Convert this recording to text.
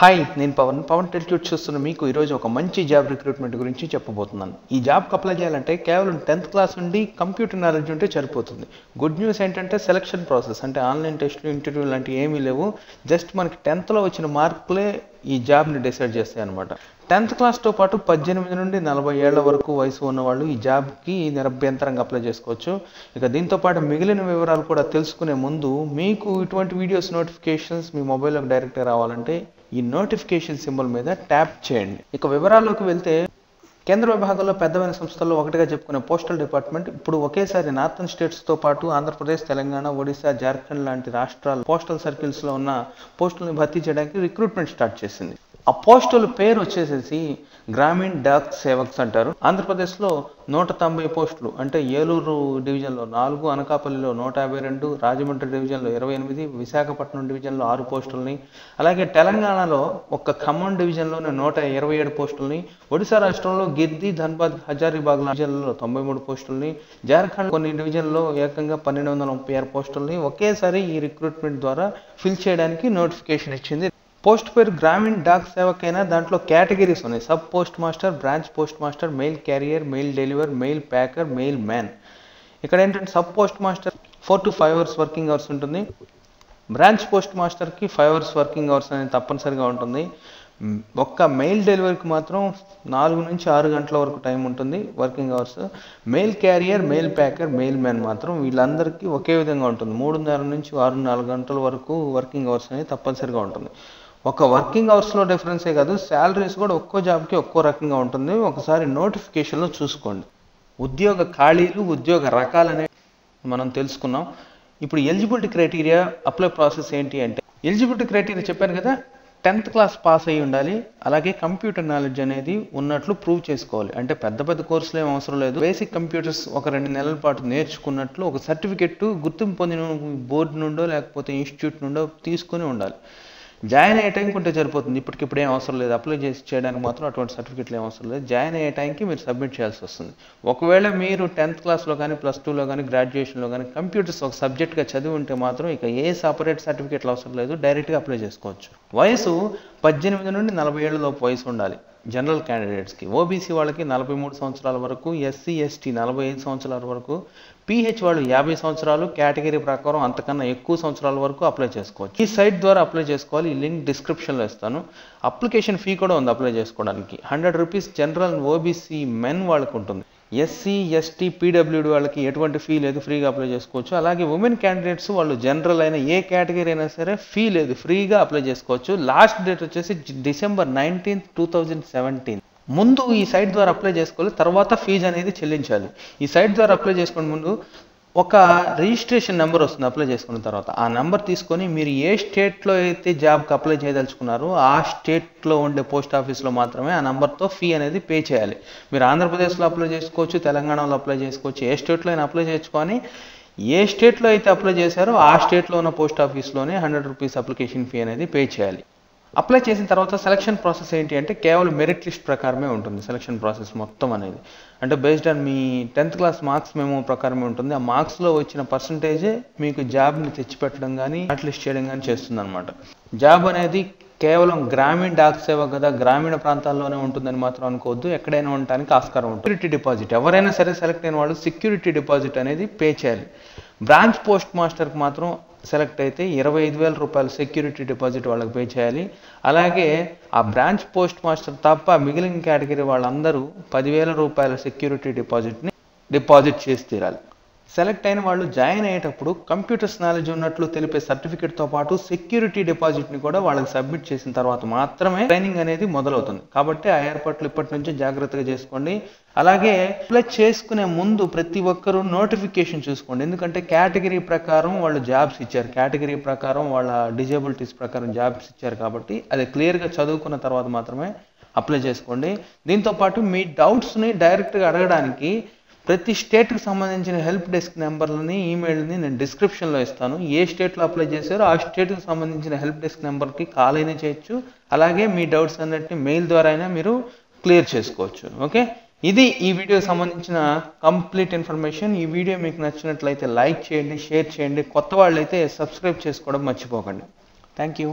Hi నేను పవన్. పవన్ టెలిట్యూట్ చూస్తున్న మీకు ఈరోజు ఒక మంచి జాబ్ రిక్రూట్మెంట్ గురించి చెప్పబోతున్నాను. ఈ జాబ్కి అప్లై చేయాలంటే కేవలం టెన్త్ క్లాస్ నుండి కంప్యూటర్ నాలెడ్జ్ ఉంటే సరిపోతుంది. గుడ్ న్యూస్ ఏంటంటే సెలక్షన్ ప్రాసెస్ అంటే ఆన్లైన్ టెస్టులు ఇంటర్వ్యూ లాంటివి ఏమీ లేవు. జస్ట్ మనకి టెన్త్లో వచ్చిన మార్కులే ఈ జాబ్ని డిసైడ్ చేస్తాయి అనమాట టెన్త్ క్లాస్తో పాటు పద్దెనిమిది నుండి నలభై ఏళ్ళ వరకు వయసు ఉన్నవాళ్ళు ఈ జాబ్కి నిరభ్యంతరంగా అప్లై చేసుకోవచ్చు. ఇక దీంతో పాటు మిగిలిన వివరాలు కూడా తెలుసుకునే ముందు మీకు ఇటువంటి వీడియోస్ నోటిఫికేషన్స్ మీ మొబైల్లోకి డైరెక్ట్గా రావాలంటే ఈ నోటిఫికేషన్ సింబల్ మీద ట్యాప్ చేయండి. ఇక వివరాల్లోకి వెళ్తే కేంద్ర విభాగంలో పెద్దమైన సంస్థల్లో ఒకటిగా చెప్పుకునే పోస్టల్ డిపార్ట్మెంట్ ఇప్పుడు ఒకేసారి నార్థన్ స్టేట్స్తో పాటు ఆంధ్రప్రదేశ్ తెలంగాణ ఒడిశా జార్ఖండ్ లాంటి రాష్ట్రాలు పోస్టల్ సర్కిల్స్లో ఉన్న పోస్టుల్ని భర్తీ చేయడానికి రిక్రూట్మెంట్ స్టార్ట్ చేసింది. ఆ పేరు వచ్చేసేసి గ్రామీణ డాక్ సేవక్స్ అంటారు. ఆంధ్రప్రదేశ్లో నూట తొంభై పోస్టులు అంటే ఏలూరు డివిజన్లో నాలుగు అనకాపల్లిలో నూట యాభై రెండు రాజమండ్రి డివిజన్లో ఇరవై ఎనిమిది విశాఖపట్నం డివిజన్లో ఆరు పోస్టుల్ని అలాగే తెలంగాణలో ఒక్క ఖమ్మం డివిజన్లోనే నూట ఇరవై ఏడు పోస్టుల్ని ఒడిశా రాష్ట్రంలో గిర్ది ధన్బాద్ హజారీబాగ్ డివిజన్లలో తొంభై మూడు పోస్టుల్ని జార్ఖండ్ కొన్ని డివిజన్లో ఏకంగా పన్నెండు వందల ముప్పై ఆరు పోస్టుల్ని ఒకేసారి ఈ రిక్రూట్మెంట్ ద్వారా ఫిల్ చేయడానికి నోటిఫికేషన్ ఇచ్చింది. పోస్ట్ పేరు గ్రామీణ్ డాక్ సేవకైనా దాంట్లో కేటగిరీస్ ఉన్నాయి. Sub post master branch post master mail carrier mail deliver mail packer mailman. ఇక్కడ ఏంటంటే sub post master four to five hours working hours ఉంటుంది. బ్రాంచ్ పోస్ట్ మాస్టర్కి ఫైవ్ అవర్స్ వర్కింగ్ అవర్స్ అనేది తప్పనిసరిగా ఉంటుంది. ఒక్క మెయిల్ డెలివరీకి మాత్రం నాలుగు నుంచి ఆరు గంటల వరకు టైం ఉంటుంది working hours. Mail carrier mail packer mailman మాత్రం వీళ్ళందరికీ ఒకే విధంగా ఉంటుంది. మూడున్నర నుంచి ఆరు నాలుగు గంటల వరకు వర్కింగ్ అవర్స్ అనేది తప్పనిసరిగా ఉంటుంది. ఒక వర్కింగ్ అవర్స్లో డిఫరెన్సే కాదు శాలరీస్ కూడా ఒక్కో జాబ్కి ఒక్కో రకంగా ఉంటుంది. ఒకసారి నోటిఫికేషన్లో చూసుకోండి. ఉద్యోగ ఖాళీలు ఉద్యోగ రకాలనే మనం తెలుసుకున్నాం. ఇప్పుడు ఎలిజిబిలిటీ క్రైటీరియా అప్లై ప్రాసెస్ ఏంటి అంటే ఎలిజిబిలిటీ క్రైటీరియా చెప్పాను కదా టెన్త్ క్లాస్ పాస్ అయ్యి ఉండాలి. అలాగే కంప్యూటర్ నాలెడ్జ్ అనేది ఉన్నట్లు ప్రూవ్ చేసుకోవాలి. అంటే పెద్ద పెద్ద కోర్సులు ఏం అవసరం లేదు. బేసిక్ కంప్యూటర్స్ ఒక రెండు నెలల పాటు నేర్చుకున్నట్లు ఒక సర్టిఫికెట్ గుర్తింపు పొందిన బోర్డు నుండో లేకపోతే ఇన్స్టిట్యూట్ నుండో తీసుకొని ఉండాలి. జాయిన్ అయ్యే టైంకి ఉంటే సరిపోతుంది. ఇప్పటికిప్పుడు ఏం అవసరం లేదు. అప్లై చేసి చేయడానికి మాత్రం అటువంటి సర్టిఫికెట్లు ఏం అవసరం లేదు. జాయిన్ అయ్యే టైంకి మీరు సబ్మిట్ చేయాల్సి వస్తుంది. ఒకవేళ మీరు టెన్త్ క్లాస్లో కానీ ప్లస్ టూలో కానీ గ్రాడ్యుయేషన్లో కానీ కంప్యూటర్స్ ఒక సబ్జెక్ట్గా చదివి ఉంటే మాత్రం ఇక ఏ సపరేట్ సర్టిఫికేట్లు అవసరం లేదు. డైరెక్ట్గా అప్లై చేసుకోవచ్చు. వయసు పద్దెనిమిది నుండి నలభై ఏళ్ళలోపు వయసు ఉండాలి. జనరల్ క్యాండిడేట్స్కి. ఓబీసీ వాళ్ళకి నలభై మూడు సంవత్సరాల వరకు ఎస్సీ ఎస్టీ నలభై ఐదు సంవత్సరాల వరకు పీహెచ్ వాళ్ళు యాభై సంవత్సరాలు కేటగిరీ ప్రకారం అంతకన్నా ఎక్కువ సంవత్సరాల వరకు అప్లై చేసుకోవచ్చు. ఈ సైట్ ద్వారా అప్లై చేసుకోవాలి. ఈ లింక్ డిస్క్రిప్షన్లో ఇస్తాను. అప్లికేషన్ ఫీ కూడా ఉంది అప్లై చేసుకోవడానికి. Hundred rupees general OBC men వాళ్ళకు ఉంటుంది. ఎస్సీ ఎస్టీ పీడబ్ల్యూడి వాళ్ళకి ఎటువంటి ఫీ లేదు. ఫ్రీగా అప్లై చేసుకోవచ్చు. అలాగే ఉమెన్ క్యాండిడేట్స్ వాళ్ళు జనరల్ అయినా ఏ కేటగిరీ అయినా సరే ఫీ లేదు. ఫ్రీగా అప్లై చేసుకోవచ్చు. లాస్ట్ డేట్ వచ్చేసి December nineteenth two thousand seventeen. ముందు ఈ సైట్ ద్వారా అప్లై చేసుకోవాలి తర్వాత ఫీజు అనేది చెల్లించాలి. ఈ సైట్ ద్వారా అప్లై చేసుకునే ముందు ఒక రిజిస్ట్రేషన్ నెంబర్ వస్తుంది అప్లై చేసుకున్న తర్వాత. ఆ నెంబర్ తీసుకొని మీరు ఏ స్టేట్లో అయితే జాబ్కి అప్లై చేయదలుచుకున్నారో ఆ స్టేట్లో ఉండే పోస్ట్ ఆఫీస్లో మాత్రమే ఆ నెంబర్తో ఫీ అనేది పే చేయాలి. మీరు ఆంధ్రప్రదేశ్లో అప్లై చేసుకోవచ్చు తెలంగాణలో అప్లై చేసుకోవచ్చు ఏ స్టేట్లో అయినా అప్లై చేసుకొని ఏ స్టేట్లో అయితే అప్లై చేశారో ఆ స్టేట్లో ఉన్న పోస్ట్ ఆఫీస్లోనే హండ్రెడ్ రూపీస్ అప్లికేషన్ ఫీ అనేది పే చేయాలి. అప్లై చేసిన తర్వాత సెలక్షన్ ప్రాసెస్ ఏంటి అంటే కేవలం మెరిట్ లిస్ట్ ప్రకారమే ఉంటుంది సెలక్షన్ ప్రాసెస్ మొత్తం అనేది. అంటే బేస్డ్ ఆన్ మీ టెన్త్ క్లాస్ మార్క్స్ మేము ప్రకారమే ఉంటుంది. ఆ మార్క్స్లో వచ్చిన పర్సంటేజే మీకు జాబ్ని తెచ్చిపెట్టడం కానీ షార్ట్ లిస్ట్ చేయడం కానీ చేస్తుంది అనమాట జాబ్ అనేది కేవలం గ్రామీణ డాక్ సేవ కదా గ్రామీణ ప్రాంతాల్లోనే ఉంటుందని మాత్రం అనుకోవద్దు. ఎక్కడైనా ఉండటానికి ఆస్కారం ఉంటుంది. సెక్యూరిటీ డిపాజిట్ ఎవరైనా సరే సెలెక్ట్ అయిన వాళ్ళు సెక్యూరిటీ డిపాజిట్ అనేది పే చేయాలి. బ్రాంచ్ పోస్ట్ మాస్టర్కి మాత్రం సెలెక్ట్ అయితే ఇరవై ఐదు వేల రూపాయలు సెక్యూరిటీ డిపాజిట్ వాళ్ళకి పే చేయాలి. అలాగే ఆ బ్రాంచ్ పోస్ట్ మాస్టర్ తప్ప మిగిలిన కేటగిరీ వాళ్ళందరూ పదివేల రూపాయల సెక్యూరిటీ డిపాజిట్ని డిపాజిట్ చేసి తీరాలి. సెలెక్ట్ అయిన వాళ్ళు జాయిన్ అయ్యేటప్పుడు కంప్యూటర్స్ నాలెడ్జ్ ఉన్నట్లు తెలిపే సర్టిఫికేట్తో పాటు సెక్యూరిటీ డిపాజిట్ని కూడా వాళ్ళకి సబ్మిట్ చేసిన తర్వాత మాత్రమే ట్రైనింగ్ అనేది మొదలవుతుంది. కాబట్టి ఆ ఏర్పాట్లు ఇప్పటి నుంచే జాగ్రత్తగా చేసుకోండి. అలాగే అప్లై చేసుకునే ముందు ప్రతి ఒక్కరూ నోటిఫికేషన్ చూసుకోండి. ఎందుకంటే కేటగిరీ ప్రకారం వాళ్ళు జాబ్స్ ఇచ్చారు. కేటగిరీ ప్రకారం వాళ్ళ డిజేబిలిటీస్ ప్రకారం జాబ్స్ ఇచ్చారు కాబట్టి అది క్లియర్గా చదువుకున్న తర్వాత మాత్రమే అప్లై చేసుకోండి. దీంతో పాటు మీ డౌట్స్ని డైరెక్ట్గా అడగడానికి ప్రతి స్టేట్కి సంబంధించిన హెల్ప్ డెస్క్ నెంబర్లని ఈమెయిల్ని నేను డిస్క్రిప్షన్లో ఇస్తాను. ఏ స్టేట్లో అప్లై చేశారో ఆ స్టేట్కి సంబంధించిన హెల్ప్ డెస్క్ నెంబర్కి కాల్ అయినా చేయొచ్చు. అలాగే మీ డౌట్స్ అన్నిటిని మెయిల్ ద్వారా అయినా మీరు క్లియర్ చేసుకోవచ్చు. ఓకే? ఇది ఈ వీడియోకి సంబంధించిన కంప్లీట్ ఇన్ఫర్మేషన్. ఈ వీడియో మీకు నచ్చినట్లయితే లైక్ చేయండి షేర్ చేయండి. కొత్త వాళ్ళైతే సబ్స్క్రైబ్ చేసుకోవడం మర్చిపోకండి. Thank you